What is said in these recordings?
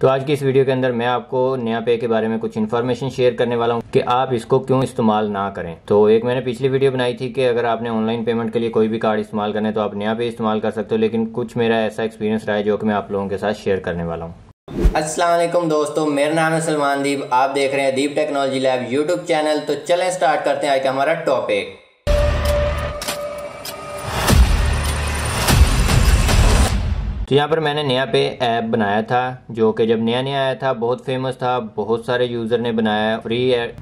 तो आज की इस वीडियो के अंदर मैं आपको नया पे के बारे में कुछ इन्फॉर्मेशन शेयर करने वाला हूँ कि आप इसको क्यों इस्तेमाल ना करें। तो एक मैंने पिछली वीडियो बनाई थी कि अगर आपने ऑनलाइन पेमेंट के लिए कोई भी कार्ड इस्तेमाल करना है तो आप नया पे इस्तेमाल कर सकते हो, लेकिन कुछ मेरा ऐसा एक्सपीरियंस रहा है जो कि मैं आप लोगों के साथ शेयर करने वाला हूँ। असलम दोस्तों, मेरा नाम है सलमान दीप। आप देख रहे हैं Deep technology lab YouTube channel. तो चलें स्टार्ट करते हैं आज का हमारा टॉपिक तो यहाँ पर मैंने नया पे ऐप बनाया था, जो कि जब नया नया आया था, बहुत फ़ेमस था, बहुत सारे यूज़र ने बनाया फ्री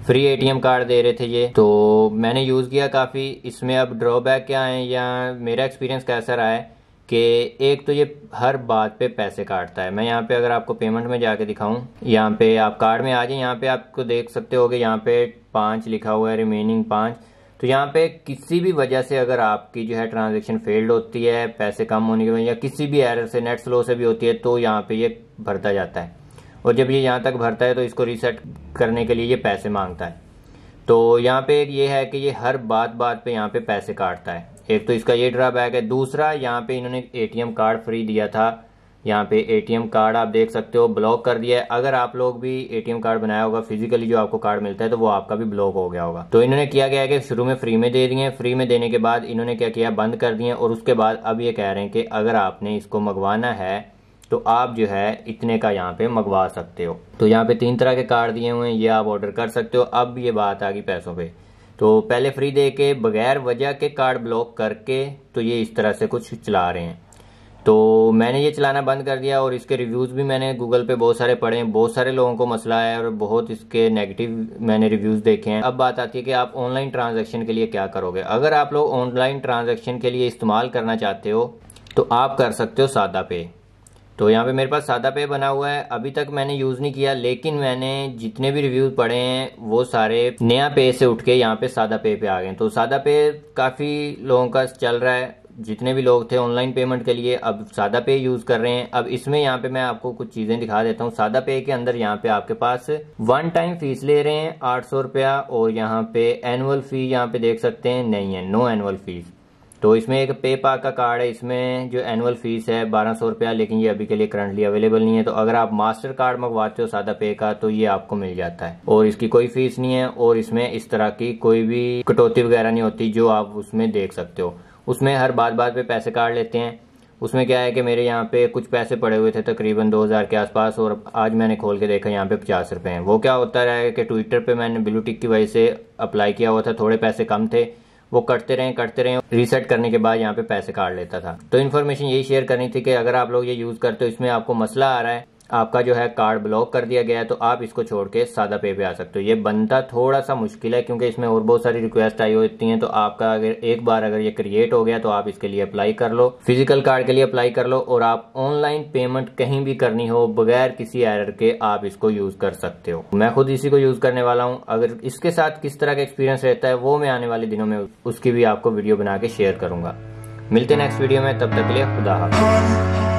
फ्री एटीएम कार्ड दे रहे थे ये। तो मैंने यूज़ किया काफ़ी। इसमें अब ड्रॉबैक क्या है, या मेरा एक्सपीरियंस कैसा रहा है, कि एक तो ये हर बात पे पैसे काटता है। मैं यहाँ पे अगर आपको पेमेंट में जाके दिखाऊँ, यहाँ पे आप कार्ड में आ जाए, यहाँ पे आपको देख सकते हो कि यहाँ पे पाँच लिखा हुआ है रिमेनिंग पाँच। तो यहाँ पे किसी भी वजह से अगर आपकी जो है ट्रांजेक्शन फेल्ड होती है, पैसे कम होने की वजह या किसी भी एरर से, नेट स्लो से भी होती है तो यहाँ पे ये भरता जाता है। और जब ये यहाँ तक भरता है तो इसको रीसेट करने के लिए ये पैसे माँगता है। तो यहाँ पे ये है कि ये हर बात बात पे यहाँ पे पैसे काटता है। एक तो इसका ये ड्रॉबैक है। दूसरा, यहाँ पे इन्होंने एटीएम कार्ड फ्री दिया था। यहाँ पे एटीएम कार्ड आप देख सकते हो ब्लॉक कर दिया है। अगर आप लोग भी एटीएम कार्ड बनाया होगा फिजिकली जो आपको कार्ड मिलता है तो वो आपका भी ब्लॉक हो गया होगा। तो इन्होंने किया गया है कि शुरू में फ्री में दे दिए फ्री में देने के बाद इन्होंने क्या किया, बंद कर दिए और उसके बाद अब ये कह रहे हैं कि अगर आपने इसको मंगवाना है तो आप जो है इतने का यहाँ पे मंगवा सकते हो। तो यहाँ पे तीन तरह के कार्ड दिए हुए हैं, ये आप ऑर्डर कर सकते हो। अब ये बात आ गई पैसों पे। तो पहले फ्री दे के, बगैर वजह के कार्ड ब्लॉक करके तो ये इस तरह से कुछ चला रहे हैं। तो मैंने ये चलाना बंद कर दिया और इसके रिव्यूज़ भी मैंने गूगल पे बहुत सारे पढ़े हैं, बहुत सारे लोगों को मसला है और बहुत इसके नेगेटिव मैंने रिव्यूज़ देखे हैं। अब बात आती है कि आप ऑनलाइन ट्रांजैक्शन के लिए क्या करोगे? अगर आप लोग ऑनलाइन ट्रांजैक्शन के लिए इस्तेमाल करना चाहते हो तो आप कर सकते हो सादा पे। तो यहाँ पे मेरे पास सादा पे बना हुआ है। अभी तक मैंने यूज़ नहीं किया, लेकिन मैंने जितने भी रिव्यूज़ पढ़े हैं, वो सारे नया पे से उठ के यहाँ पे सादा पे पे आ गए तो सादा पे काफ़ी लोगों का चल रहा है। जितने भी लोग थे ऑनलाइन पेमेंट के लिए, अब सादा पे यूज़ कर रहे हैं। अब इसमें यहाँ पे मैं आपको कुछ चीज़ें दिखा देता हूँ। सादा पे के अंदर यहाँ पे आपके पास वन टाइम फ़ीस ले रहे हैं, आठ सौ रुपया, और यहाँ पे एनुअल फ़ी यहाँ पे देख सकते हैं, नहीं है नो एनुअल फ़ीस तो इसमें एक पे पा का कार्ड है, इसमें जो एनुअल फ़ीस है, बारह सौ रुपया, लेकिन ये अभी के लिए करंटली अवेलेबल नहीं है। तो अगर आप मास्टर कार्ड मंगवाते हो सादा पे का तो ये आपको मिल जाता है। और इसकी कोई फ़ीस नहीं है, और इसमें इस तरह की कोई भी कटौती वगैरह नहीं होती, जो आप उसमें देख सकते हो। उसमें हर बात बात पे पैसे काट लेते हैं। उसमें क्या है कि मेरे यहाँ पे कुछ पैसे पड़े हुए थे तकरीबन 2000 के आसपास और आज मैंने खोल के देखा यहाँ पे पचास रुपए हैं। वो क्या होता रहा है कि ट्विटर पे मैंने ब्लू टिक की वजह से अप्लाई किया हुआ था, थोड़े पैसे कम थे। वो कटते रहे कटते रहे रीसेट करने के बाद यहाँ पे पैसे काट लेता था। तो इन्फॉर्मेशन यही शेयर करनी थी कि अगर आप लोग ये यूज़ करते हो, इसमें आपको मसला आ रहा है आपका जो है कार्ड ब्लॉक कर दिया गया है तो आप इसको छोड़ के सादा पे पे आ सकते हो। ये बनता थोड़ा सा मुश्किल है, क्योंकि इसमें और बहुत सारी रिक्वेस्ट आई होती हैं तो आपका अगर एक बार अगर ये क्रिएट हो गया तो आप इसके लिए अप्लाई कर लो। फ़िज़िकल कार्ड के लिए अप्लाई कर लो, और आप ऑनलाइन पेमेंट कहीं भी करनी हो, बगैर किसी एरर के आप इसको यूज़ कर सकते हो। मैं खुद इसी को यूज़ करने वाला हूँ। अगर इसके साथ किस तरह का एक्सपीरियंस रहता है, वो मैं आने वाले दिनों में उसकी भी आपको वीडियो बना के शेयर करूँगा। मिलते नेक्स्ट वीडियो में, तब तक लिए खुदा हाफिज।